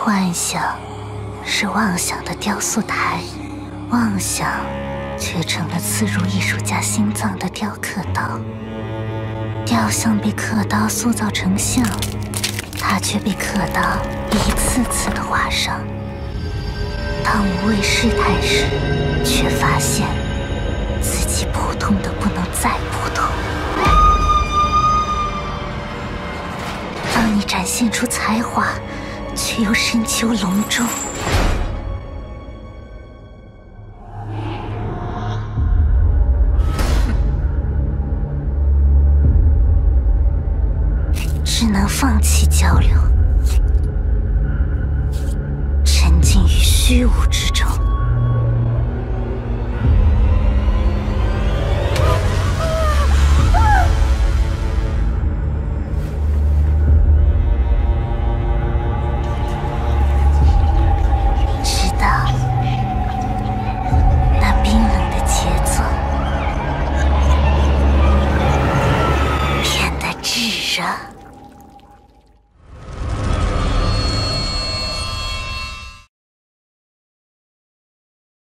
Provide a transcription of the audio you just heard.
幻想是妄想的雕塑台，妄想却成了刺入艺术家心脏的雕刻刀。雕像被刻刀塑造成像，它却被刻刀一次次的划伤。当无畏试探时，却发现自己普通的不能再普通。当你展现出才华，却又深秋隆重。只能放弃交流，沉浸于虚无之中。